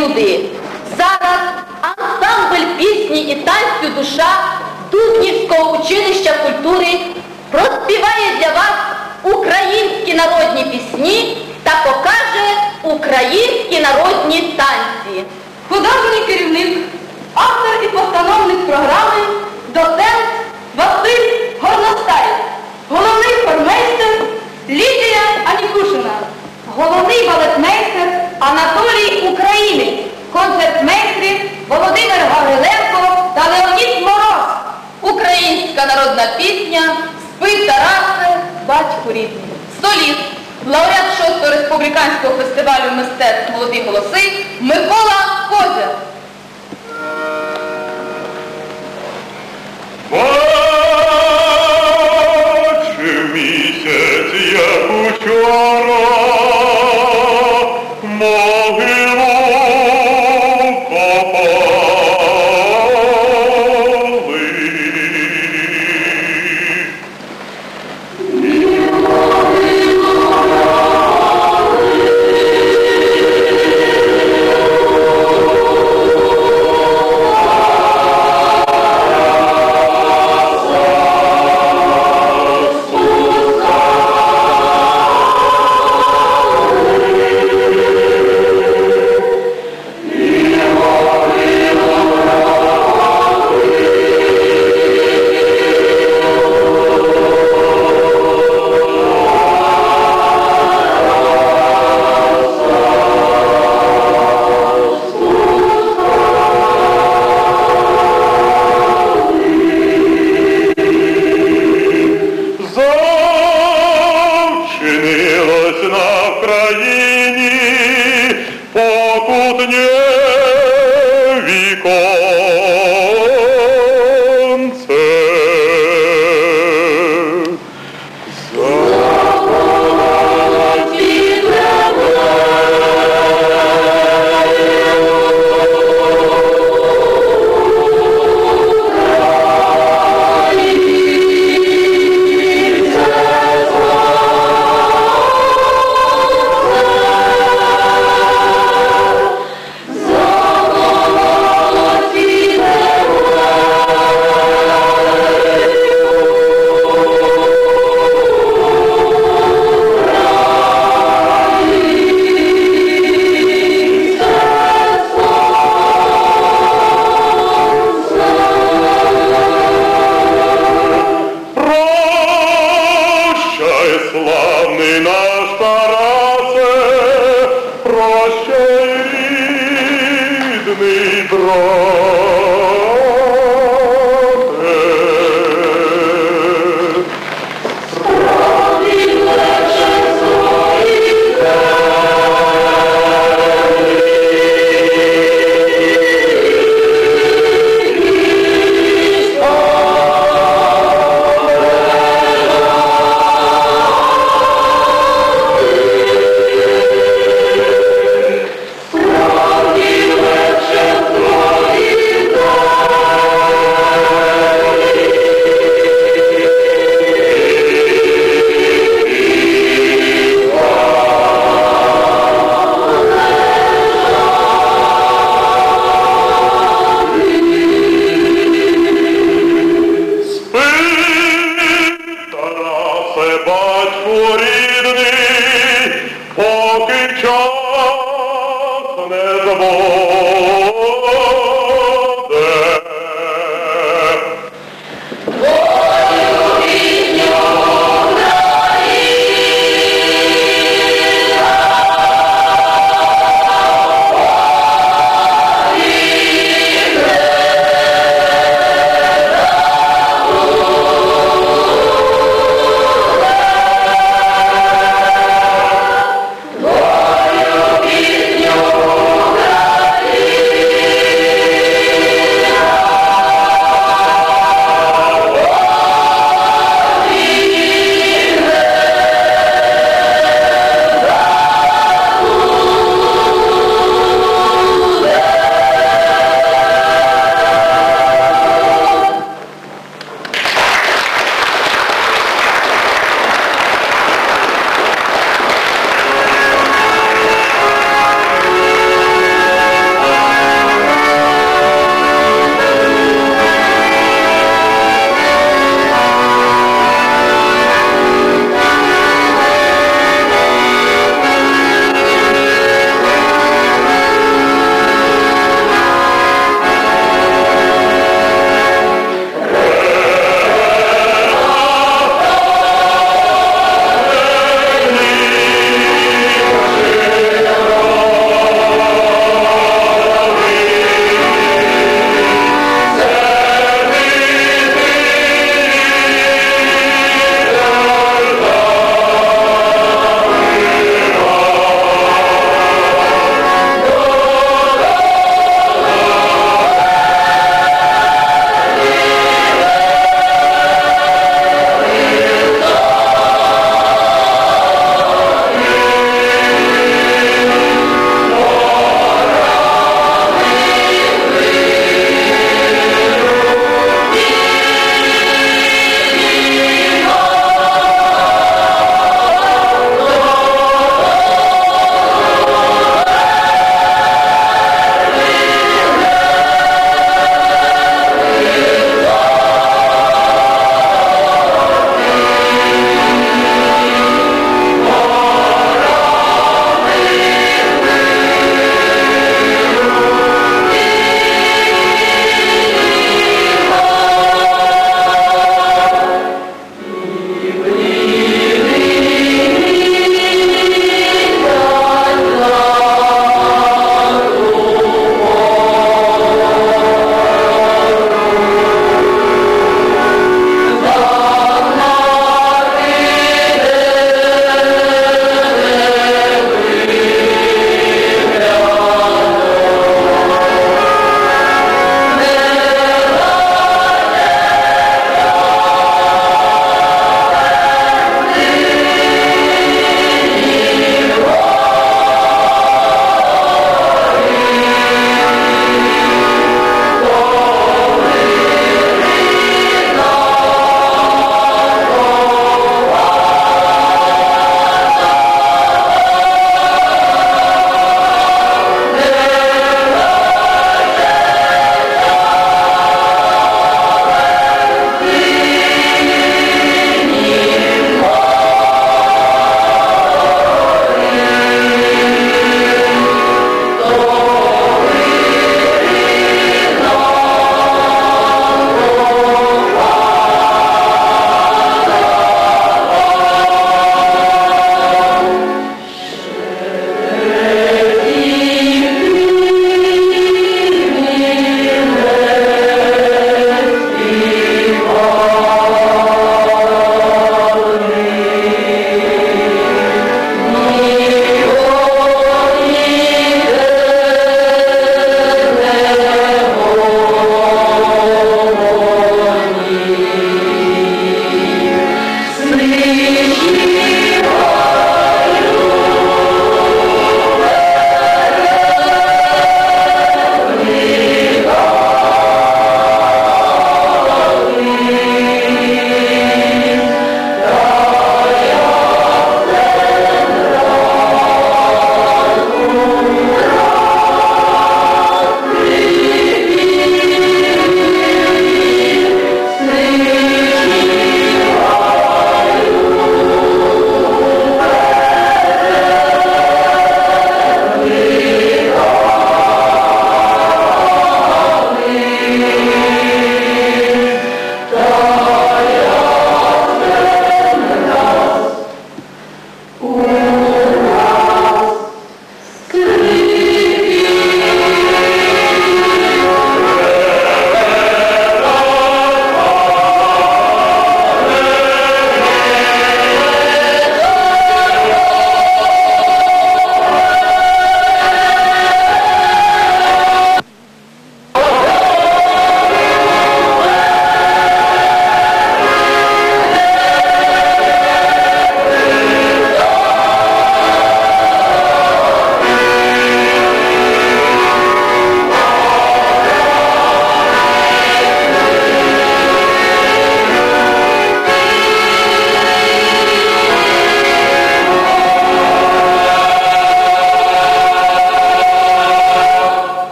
люди. Зараз ансамбль пісні і танцю душа Дубнівського училища культури проспіває для вас українські народні пісні та покаже українські народні танці. Художній керівник, автор і постановник програми, доцент Василь Горностай, головний хормейстер Лідія Анікушина, головний балетмейстер Анатолій Українець, концертмейстри Володимир Гавриленко та Леонід Мороз. Українська народна пісня Спи Тарасе, батьку рідний. Соліст, лауреат 6-го республіканського фестивалю мистецтв Молоді голоси Микола Козир.